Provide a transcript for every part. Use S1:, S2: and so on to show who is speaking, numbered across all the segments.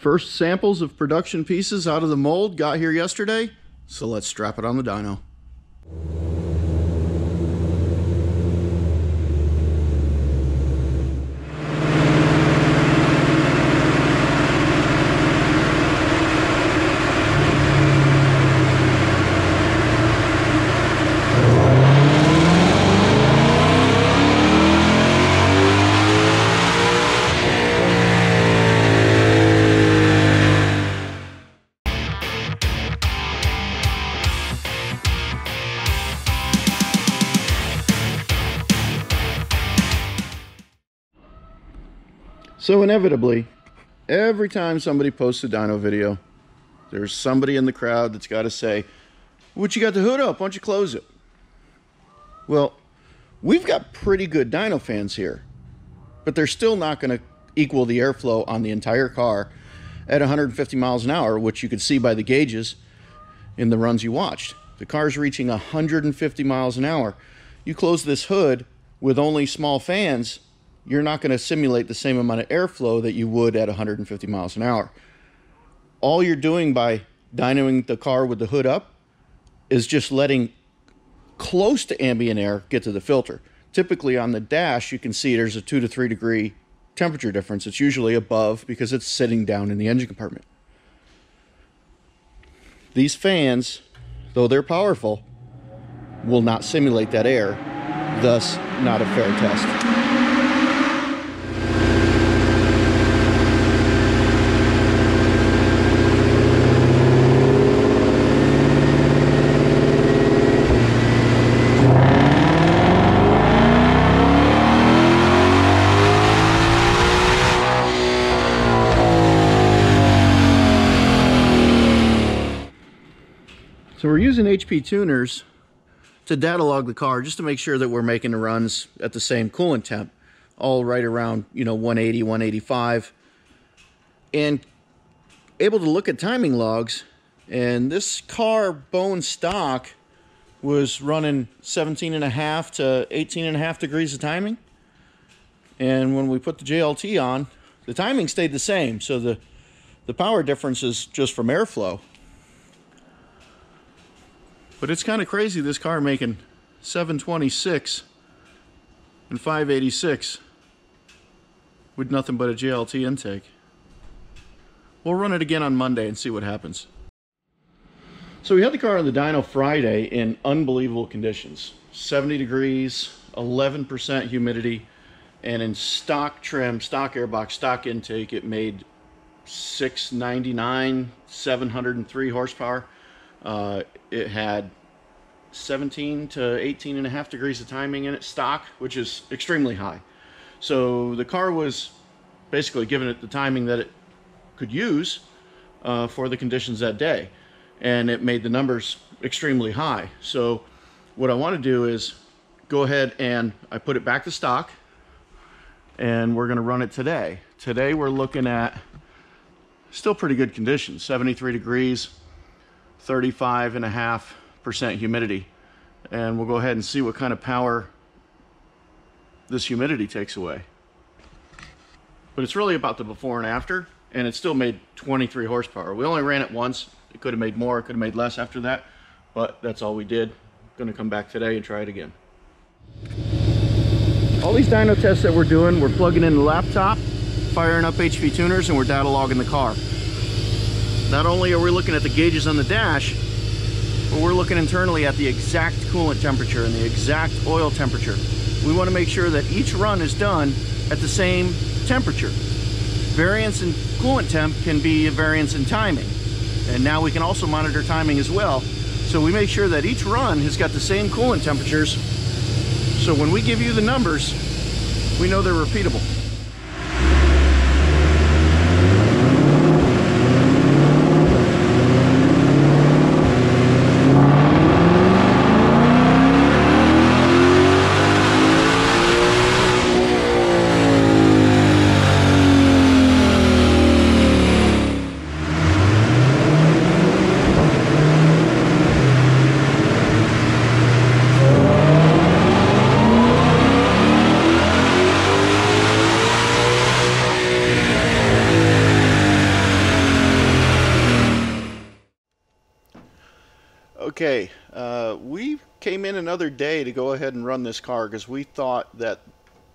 S1: First samples of production pieces out of the mold got here yesterday, so let's strap it on the dyno. So inevitably, every time somebody posts a dyno video, there's somebody in the crowd that's got to say, what you got the hood up? Why don't you close it? Well, we've got pretty good dyno fans here, but they're still not going to equal the airflow on the entire car at 150 miles an hour, which you could see by the gauges in the runs you watched. The car's reaching 150 miles an hour. You close this hood with only small fans, you're not going to simulate the same amount of airflow that you would at 150 miles an hour. All you're doing by dynoing the car with the hood up is just letting close to ambient air get to the filter. Typically on the dash, you can see there's a two to three degree temperature difference. It's usually above because it's sitting down in the engine compartment. These fans, though they're powerful, will not simulate that air, thus not a fair test. So we're using HP tuners to data log the car just to make sure that we're making the runs at the same coolant temp, all right around, you know, 180, 185. And able to look at timing logs. And this car bone stock was running 17 and a half to 18 and a half degrees of timing. And when we put the JLT on, the timing stayed the same. So the, the power difference is just from airflow. But it's kind of crazy this car making 726 and 586 with nothing but a JLT intake. We'll run it again on Monday and see what happens. So we had the car on the dyno Friday in unbelievable conditions. 70 degrees, 11% humidity, and in stock trim, stock airbox, stock intake, it made 699, 703 horsepower. Uh, it had 17 to 18 and a half degrees of timing in it stock, which is extremely high. So the car was basically given it the timing that it could use uh, for the conditions that day. And it made the numbers extremely high. So what I want to do is go ahead and I put it back to stock and we're going to run it today. Today we're looking at still pretty good conditions, 73 degrees, 35 and a half percent humidity. And we'll go ahead and see what kind of power this humidity takes away. But it's really about the before and after, and it still made 23 horsepower. We only ran it once. It could have made more, it could have made less after that, but that's all we did. Gonna come back today and try it again. All these dyno tests that we're doing, we're plugging in the laptop, firing up HP tuners, and we're data logging the car. Not only are we looking at the gauges on the dash, but we're looking internally at the exact coolant temperature and the exact oil temperature. We want to make sure that each run is done at the same temperature. Variance in coolant temp can be a variance in timing. And now we can also monitor timing as well. So we make sure that each run has got the same coolant temperatures. So when we give you the numbers, we know they're repeatable. Okay, uh, we came in another day to go ahead and run this car because we thought that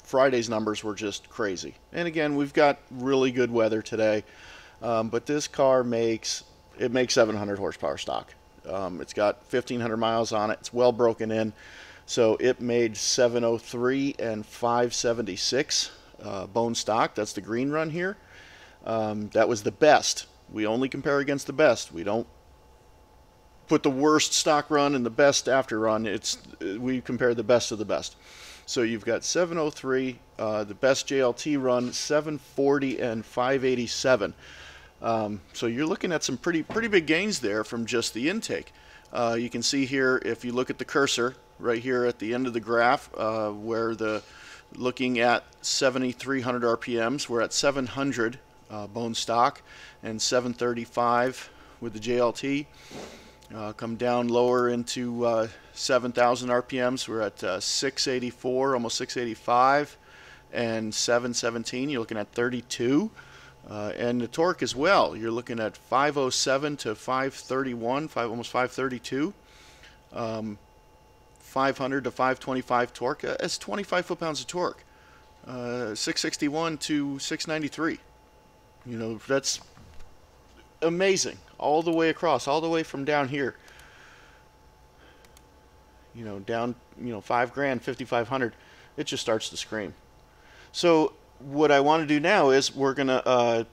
S1: Friday's numbers were just crazy. And again, we've got really good weather today, um, but this car makes it makes 700 horsepower stock. Um, it's got 1500 miles on it. It's well broken in, so it made 703 and 576 uh, bone stock. That's the green run here. Um, that was the best. We only compare against the best. We don't put the worst stock run and the best after run. It's we compare the best of the best. So you've got 703, uh, the best JLT run, 740 and 587. Um, so you're looking at some pretty pretty big gains there from just the intake. Uh, you can see here if you look at the cursor right here at the end of the graph uh, where the looking at 7300 RPMs, we're at 700 uh, bone stock and 735 with the JLT. Uh, come down lower into uh, 7,000 RPMs. We're at uh, 684, almost 685, and 717. You're looking at 32. Uh, and the torque as well. You're looking at 507 to 531, five, almost 532. Um, 500 to 525 torque. Uh, that's 25 foot-pounds of torque. Uh, 661 to 693. You know, that's amazing all the way across, all the way from down here. You know, down, you know, five grand, 5,500, it just starts to scream. So what I want to do now is we're going to uh,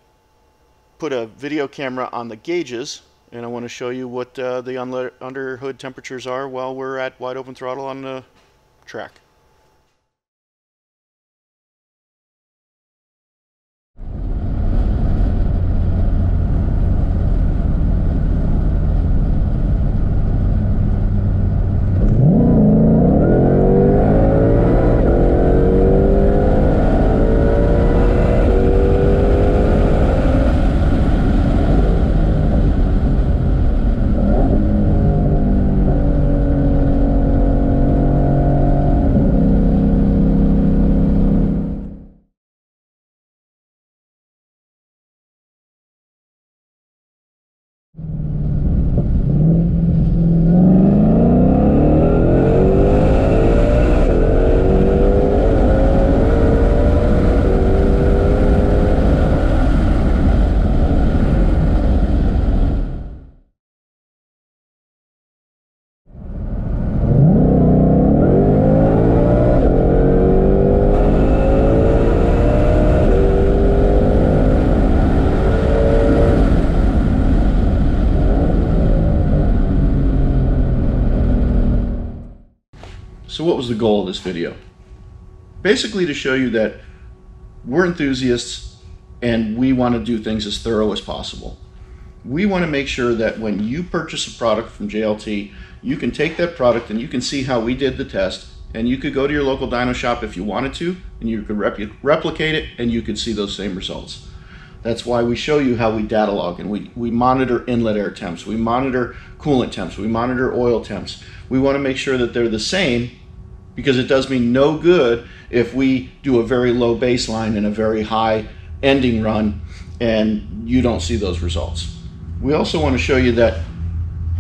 S1: put a video camera on the gauges and I want to show you what uh, the under hood temperatures are while we're at wide open throttle on the track. So what was the goal of this video? Basically to show you that we're enthusiasts and we want to do things as thorough as possible. We want to make sure that when you purchase a product from JLT, you can take that product and you can see how we did the test and you could go to your local dyno shop if you wanted to and you could replicate it and you could see those same results. That's why we show you how we data log and we, we monitor inlet air temps, we monitor coolant temps, we monitor oil temps. We want to make sure that they're the same because it does me no good if we do a very low baseline and a very high ending run and you don't see those results. We also want to show you that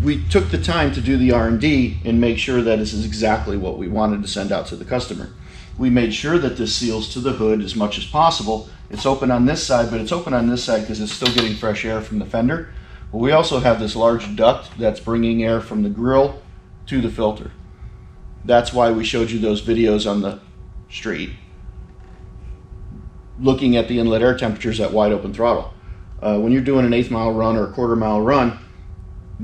S1: we took the time to do the R&D and make sure that this is exactly what we wanted to send out to the customer. We made sure that this seals to the hood as much as possible. It's open on this side, but it's open on this side because it's still getting fresh air from the fender. But we also have this large duct that's bringing air from the grill to the filter. That's why we showed you those videos on the street looking at the inlet air temperatures at wide open throttle. Uh, when you're doing an eighth mile run or a quarter mile run,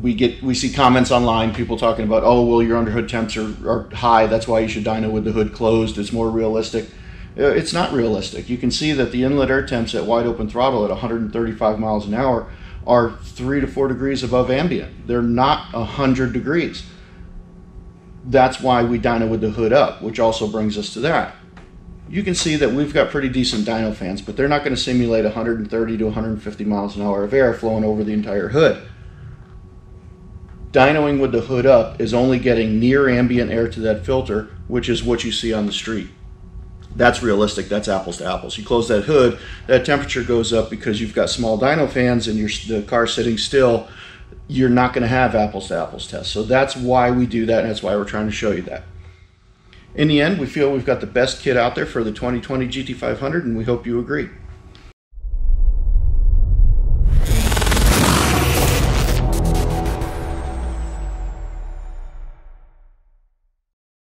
S1: we get we see comments online, people talking about, oh well, your underhood temps are, are high. That's why you should dyno with the hood closed. It's more realistic. Uh, it's not realistic. You can see that the inlet air temps at wide open throttle at 135 miles an hour are three to four degrees above ambient. They're not 100 degrees that's why we dyno with the hood up, which also brings us to that. You can see that we've got pretty decent dyno fans, but they're not going to simulate 130 to 150 miles an hour of air flowing over the entire hood. Dynoing with the hood up is only getting near ambient air to that filter, which is what you see on the street. That's realistic. That's apples to apples. You close that hood, that temperature goes up because you've got small dyno fans and your, the car sitting still you're not going to have apples to apples tests. So that's why we do that, and that's why we're trying to show you that. In the end, we feel we've got the best kit out there for the 2020 GT500, and we hope you agree.